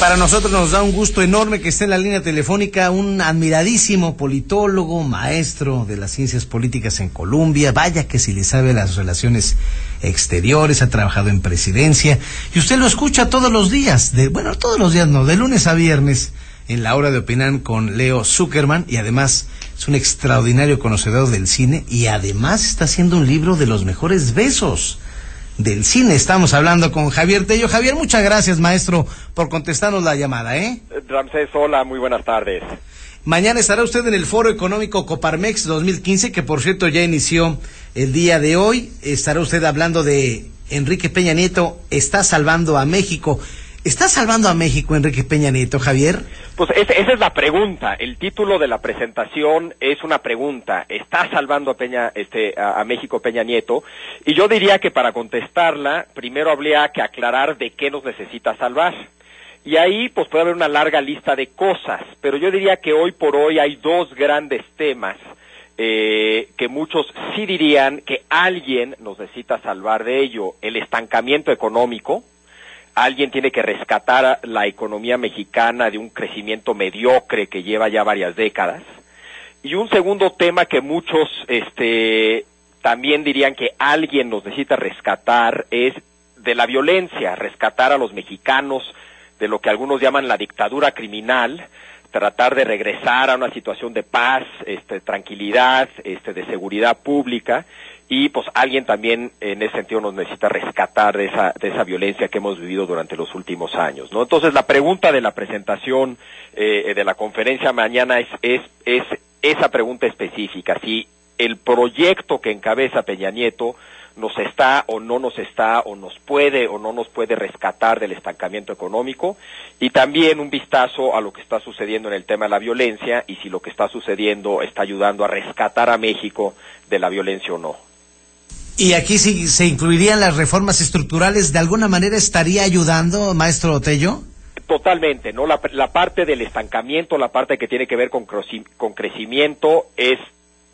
Para nosotros nos da un gusto enorme que esté en la línea telefónica un admiradísimo politólogo, maestro de las ciencias políticas en Colombia. Vaya que si le sabe las relaciones exteriores, ha trabajado en presidencia. Y usted lo escucha todos los días, de, bueno, todos los días no, de lunes a viernes en la hora de opinar con Leo Zuckerman. Y además es un extraordinario conocedor del cine y además está haciendo un libro de los mejores besos del cine. Estamos hablando con Javier Tello. Javier, muchas gracias, maestro, por contestarnos la llamada, ¿eh? Ramsés, hola, muy buenas tardes. Mañana estará usted en el Foro Económico Coparmex 2015, que por cierto ya inició el día de hoy. Estará usted hablando de Enrique Peña Nieto, está salvando a México. ¿Está salvando a México Enrique Peña Nieto, Javier? Pues esa es la pregunta. El título de la presentación es una pregunta. ¿Está salvando a, Peña, este, a, México Peña Nieto? Y yo diría que para contestarla, primero habría que aclarar de qué nos necesita salvar. Y ahí pues puede haber una larga lista de cosas, pero yo diría que hoy por hoy hay dos grandes temas eh, que muchos sí dirían que alguien nos necesita salvar de ello. El estancamiento económico, alguien tiene que rescatar la economía mexicana de un crecimiento mediocre que lleva ya varias décadas. Y un segundo tema que muchos este, también dirían que alguien nos necesita rescatar es de la violencia, rescatar a los mexicanos de lo que algunos llaman la dictadura criminal, tratar de regresar a una situación de paz, este, tranquilidad, este, de seguridad pública y pues alguien también en ese sentido nos necesita rescatar de esa, de esa violencia que hemos vivido durante los últimos años, ¿no? Entonces la pregunta de la presentación eh, de la conferencia mañana es, es, es esa pregunta específica, si el proyecto que encabeza Peña Nieto nos está o no nos está o nos puede o no nos puede rescatar del estancamiento económico y también un vistazo a lo que está sucediendo en el tema de la violencia y si lo que está sucediendo está ayudando a rescatar a México de la violencia o no. Y aquí si se incluirían las reformas estructurales, ¿de alguna manera estaría ayudando, maestro Otello? Totalmente, ¿no? La, la parte del estancamiento, la parte que tiene que ver con, con crecimiento es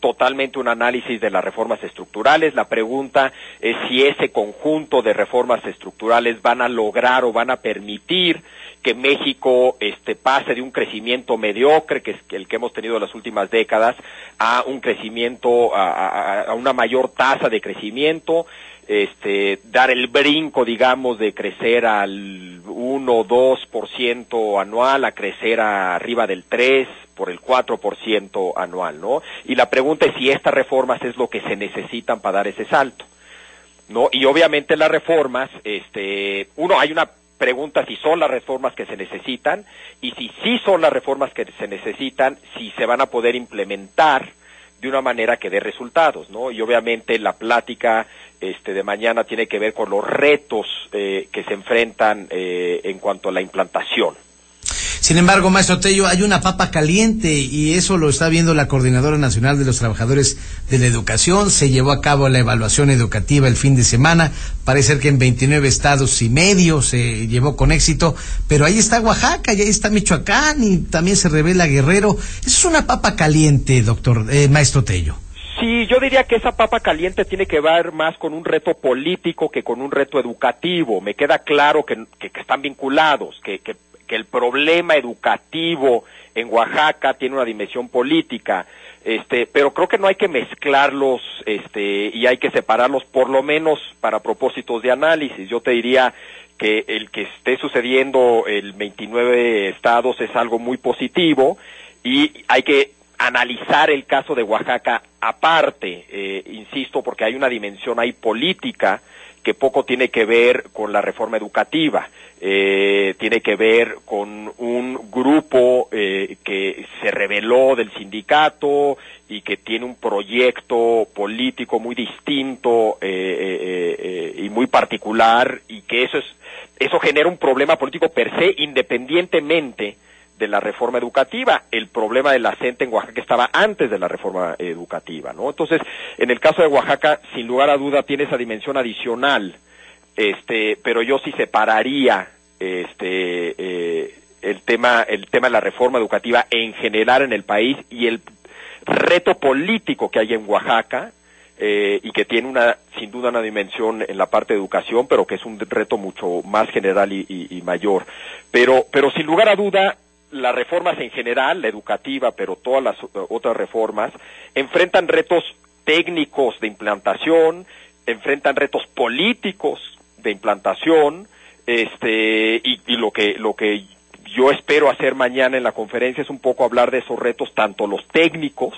totalmente un análisis de las reformas estructurales. La pregunta es si ese conjunto de reformas estructurales van a lograr o van a permitir que México este, pase de un crecimiento mediocre, que es el que hemos tenido en las últimas décadas, a un crecimiento, a, una mayor tasa de crecimiento, este, dar el brinco, digamos, de crecer al 1 o 2% anual a crecer arriba del 3 por el 4% anual, ¿no? Y la pregunta es si estas reformas es lo que se necesitan para dar ese salto. ¿No? Y obviamente las reformas, este, uno, hay una pregunta si son las reformas que se necesitan y si sí son las reformas que se necesitan, si se van a poder implementar de una manera que dé resultados, ¿no? Y obviamente la plática este, de mañana tiene que ver con los retos eh, que se enfrentan eh, en cuanto a la implantación. Sin embargo, maestro Tello, hay una papa caliente y eso lo está viendo la Coordinadora Nacional de los Trabajadores de la Educación. Se llevó a cabo la evaluación educativa el fin de semana. Parece ser que en 29 estados y medio se llevó con éxito, pero ahí está Oaxaca y ahí está Michoacán y también se revela Guerrero. Eso es una papa caliente, doctor, eh, maestro Tello. Sí, yo diría que esa papa caliente tiene que ver más con un reto político que con un reto educativo. Me queda claro que, están vinculados, que, que, el problema educativo en Oaxaca tiene una dimensión política, este, pero creo que no hay que mezclarlos este, y hay que separarlos por lo menos para propósitos de análisis. Yo te diría que el que esté sucediendo en 29 estados es algo muy positivo y hay que analizar el caso de Oaxaca aparte, eh, insisto, porque hay una dimensión ahí política que poco tiene que ver con la reforma educativa, eh, tiene que ver con un grupo eh, que se reveló del sindicato y que tiene un proyecto político muy distinto y muy particular y que eso es eso genera un problema político per se independientemente de la reforma educativa. El problema de la en Oaxaca estaba antes de la reforma educativa, ¿no? Entonces, en el caso de Oaxaca, sin lugar a duda, tiene esa dimensión adicional, este, pero yo sí separaría, este, eh, el tema, el tema de la reforma educativa en general en el país y el reto político que hay en Oaxaca, eh, y que tiene una sin duda una dimensión en la parte de educación, pero que es un reto mucho más general y, mayor. Pero, pero sin lugar a duda, las reformas en general, la educativa, pero todas las otras reformas, enfrentan retos técnicos de implantación, enfrentan retos políticos de implantación, este, y, y lo que, lo que yo espero hacer mañana en la conferencia es un poco hablar de esos retos, tanto los técnicos,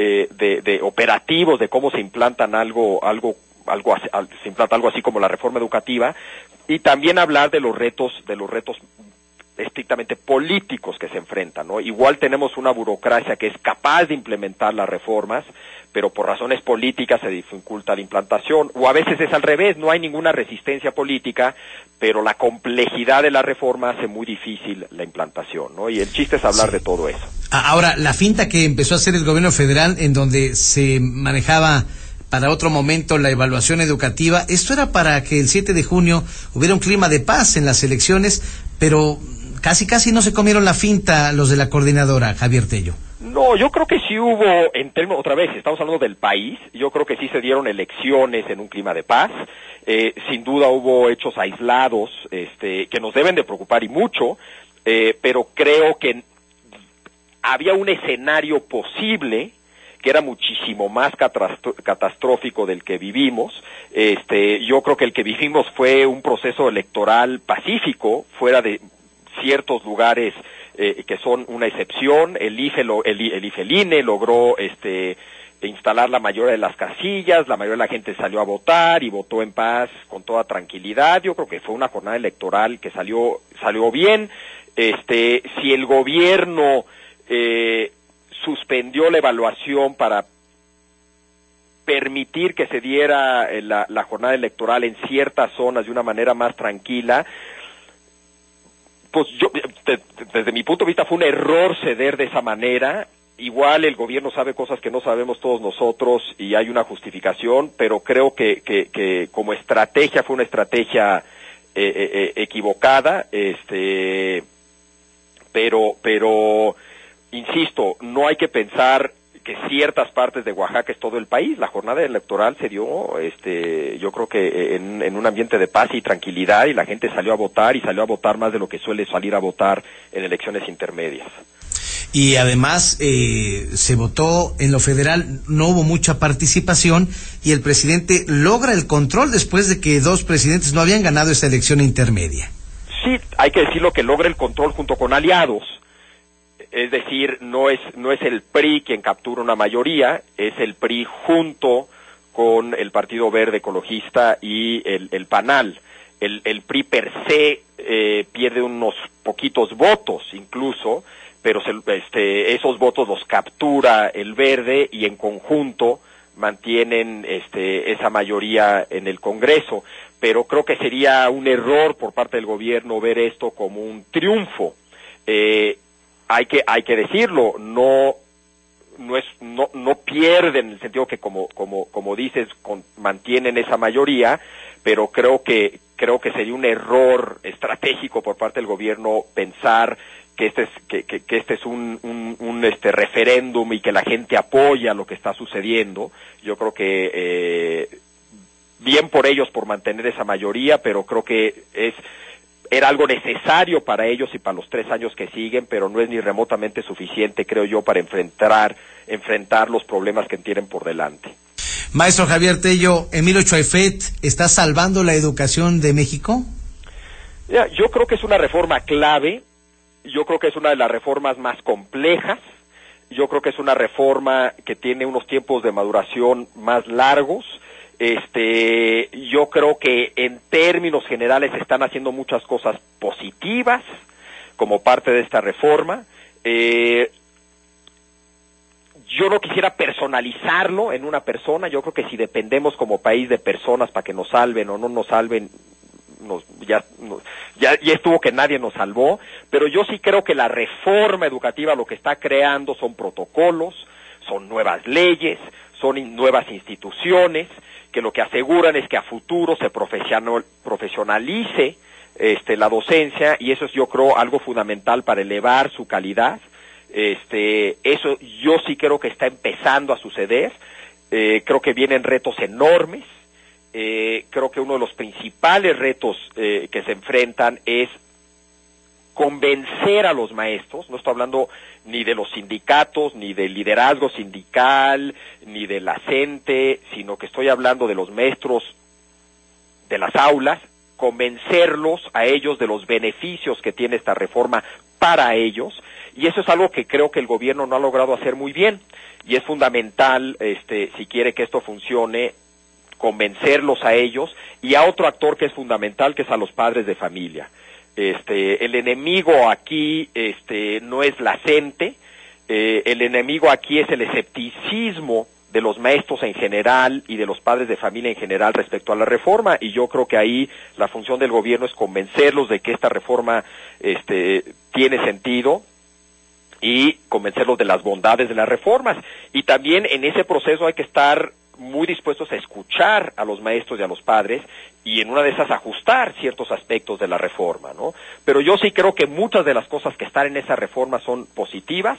eh, de, operativos, de cómo se implantan algo, algo, algo, se implanta algo así como la reforma educativa, y también hablar de los retos, de los retos estrictamente políticos que se enfrentan, ¿no? Igual tenemos una burocracia que es capaz de implementar las reformas, pero por razones políticas se dificulta la implantación, o a veces es al revés, no hay ninguna resistencia política, pero la complejidad de la reforma hace muy difícil la implantación, ¿no? Y el chiste es hablar de todo eso. Ahora, la finta que empezó a hacer el gobierno federal, en donde se manejaba para otro momento la evaluación educativa, esto era para que el 7 de junio hubiera un clima de paz en las elecciones, pero casi casi no se comieron la finta los de la coordinadora, Javier Tello. No, yo creo que sí hubo, en términos, otra vez, estamos hablando del país, yo creo que sí se dieron elecciones en un clima de paz, eh, sin duda hubo hechos aislados este, que nos deben de preocupar y mucho, eh, pero creo que había un escenario posible que era muchísimo más catastrófico del que vivimos. Este, yo creo que el que vivimos fue un proceso electoral pacífico, fuera de ciertos lugares eh, que son una excepción. El IFE, el, el IFE logró este, instalar la mayoría de las casillas, la mayoría de la gente salió a votar y votó en paz con toda tranquilidad. Yo creo que fue una jornada electoral que salió, salió bien. Este, si el gobierno eh, suspendió la evaluación para permitir que se diera eh, la, jornada electoral en ciertas zonas de una manera más tranquila, pues yo, desde mi punto de vista fue un error ceder de esa manera. Igual el gobierno sabe cosas que no sabemos todos nosotros y hay una justificación, pero creo que, como estrategia fue una estrategia eh, eh, eh, equivocada, este, pero, pero, insisto, no hay que pensar que ciertas partes de Oaxaca es todo el país. La jornada electoral se dio, este, yo creo que en, un ambiente de paz y tranquilidad y la gente salió a votar y salió a votar más de lo que suele salir a votar en elecciones intermedias. Y además eh, se votó en lo federal, no hubo mucha participación y el presidente logra el control después de que dos presidentes no habían ganado esta elección intermedia. Sí, hay que decirlo que logra el control junto con aliados es decir, no es, no es el PRI quien captura una mayoría, es el PRI junto con el Partido Verde Ecologista y el, el PANAL. El, el, PRI per se eh, pierde unos poquitos votos incluso, pero este, esos votos los captura el Verde y en conjunto mantienen este, esa mayoría en el Congreso. Pero creo que sería un error por parte del gobierno ver esto como un triunfo. Eh, hay que hay que decirlo no no es no no pierden en el sentido que como como como dices mantienen esa mayoría pero creo que creo que sería un error estratégico por parte del gobierno pensar que este es que, que, este es un, un, este referéndum y que la gente apoya lo que está sucediendo. Yo creo que eh, bien por ellos por mantener esa mayoría pero creo que es era algo necesario para ellos y para los tres años que siguen, pero no es ni remotamente suficiente, creo yo, para enfrentar, enfrentar los problemas que tienen por delante. Maestro Javier Tello, Emilio Chuaifet, ¿está salvando la educación de México? yo creo que es una reforma clave, yo creo que es una de las reformas más complejas, yo creo que es una reforma que tiene unos tiempos de maduración más largos, este, yo creo que en términos generales están haciendo muchas cosas positivas como parte de esta reforma. Eh, yo no quisiera personalizarlo en una persona. Yo creo que si dependemos como país de personas para que nos salven o no nos salven, nos, ya, ya, ya estuvo que nadie nos salvó. Pero yo sí creo que la reforma educativa lo que está creando son protocolos, son nuevas leyes, son nuevas instituciones que lo que aseguran es que a futuro se profesionalice este, la docencia y eso es yo creo algo fundamental para elevar su calidad. Este, eso yo sí creo que está empezando a suceder. Eh, creo que vienen retos enormes eh, creo que uno de los principales retos eh, que se enfrentan es convencer a los maestros, no estoy hablando ni de los sindicatos, ni del liderazgo sindical, ni de la gente, sino que estoy hablando de los maestros de las aulas, convencerlos a ellos de los beneficios que tiene esta reforma para ellos, y eso es algo que creo que el gobierno no ha logrado hacer muy bien, y es fundamental, este, si quiere que esto funcione, convencerlos a ellos y a otro actor que es fundamental, que es a los padres de familia. Este, el enemigo aquí este, no es la gente, eh, el enemigo aquí es el escepticismo de los maestros en general y de los padres de familia en general respecto a la reforma y yo creo que ahí la función del gobierno es convencerlos de que esta reforma este, tiene sentido y convencerlos de las bondades de las reformas. Y también en ese proceso hay que estar muy dispuestos a escuchar a los maestros y a los padres y en una de esas ajustar ciertos aspectos de la reforma, ¿no? Pero yo sí creo que muchas de las cosas que están en esa reforma son positivas,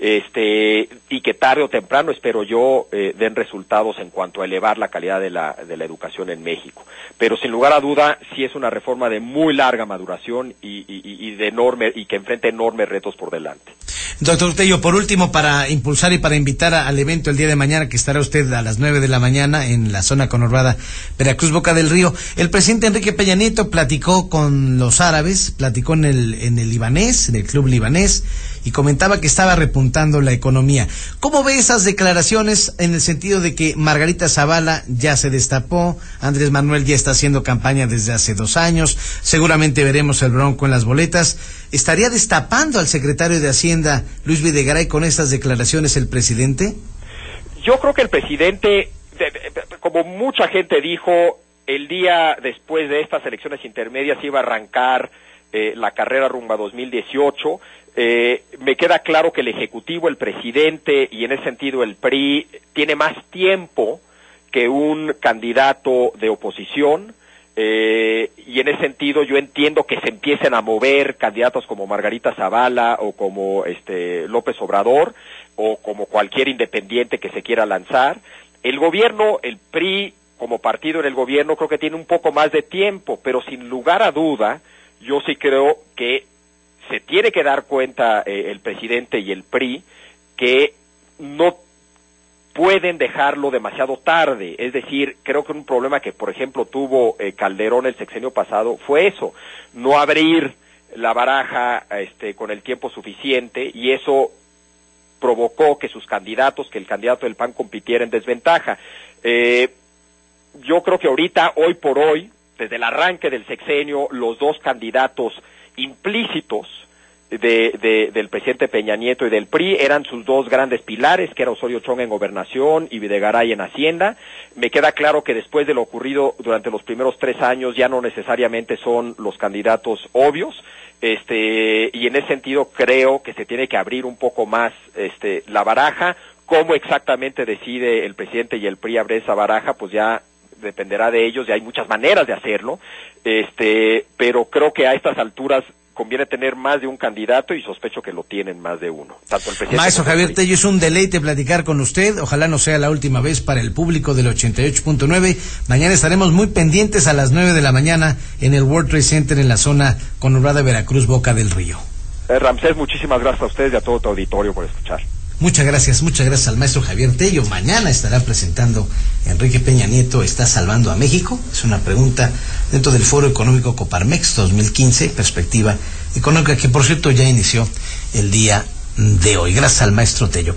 este, y que tarde o temprano, espero yo, eh, den resultados en cuanto a elevar la calidad de la, de la educación en México. Pero sin lugar a duda, sí es una reforma de muy larga maduración y, y, y de enorme, y que enfrenta enormes retos por delante. Doctor Tello, por último, para impulsar y para invitar al evento el día de mañana, que estará usted a las nueve de la mañana en la zona conurbada Veracruz Boca del Río, el presidente Enrique Peña Nieto platicó con los árabes, platicó en el, en el libanés, en el club libanés, y comentaba que estaba repuntando la economía. ¿Cómo ve esas declaraciones en el sentido de que Margarita Zavala ya se destapó, Andrés Manuel ya está haciendo campaña desde hace dos años, seguramente veremos el bronco en las boletas? ¿Estaría destapando al secretario de Hacienda, Luis Videgaray, con estas declaraciones el presidente? Yo creo que el presidente, como mucha gente dijo, el día después de estas elecciones intermedias iba a arrancar eh, la carrera rumba 2018. Eh, me queda claro que el Ejecutivo, el presidente y en ese sentido el PRI tiene más tiempo que un candidato de oposición. Eh, y en ese sentido yo entiendo que se empiecen a mover candidatos como Margarita Zavala o como este López Obrador o como cualquier independiente que se quiera lanzar. El gobierno, el PRI como partido en el gobierno creo que tiene un poco más de tiempo, pero sin lugar a duda yo sí creo que se tiene que dar cuenta eh, el presidente y el PRI que no pueden dejarlo demasiado tarde. Es decir, creo que un problema que, por ejemplo, tuvo eh, Calderón el sexenio pasado fue eso, no abrir la baraja este, con el tiempo suficiente y eso provocó que sus candidatos, que el candidato del PAN compitiera en desventaja. Eh, yo creo que ahorita, hoy por hoy, desde el arranque del sexenio, los dos candidatos implícitos de, del presidente Peña Nieto y del PRI eran sus dos grandes pilares, que era Osorio Chong en gobernación y Videgaray en hacienda. Me queda claro que después de lo ocurrido durante los primeros tres años ya no necesariamente son los candidatos obvios, este, y en ese sentido creo que se tiene que abrir un poco más este, la baraja. Cómo exactamente decide el presidente y el PRI abrir esa baraja, pues ya dependerá de ellos y hay muchas maneras de hacerlo, este, pero creo que a estas alturas conviene tener más de un candidato y sospecho que lo tienen más de uno. Tanto el presidente Maestro Javier Tello, es un deleite platicar con usted. Ojalá no sea la última vez para el público del 88.9. Mañana estaremos muy pendientes a las 9 de la mañana en el World Trade Center en la zona conurbada Veracruz, Boca del Río. Eh, Ramsés, muchísimas gracias a ustedes y a todo tu auditorio por escuchar. Muchas gracias, muchas gracias al maestro Javier Tello. Mañana estará presentando Enrique Peña Nieto, ¿está salvando a México? Es una pregunta dentro del Foro Económico Coparmex 2015, perspectiva económica, que por cierto ya inició el día de hoy. Gracias al maestro Tello.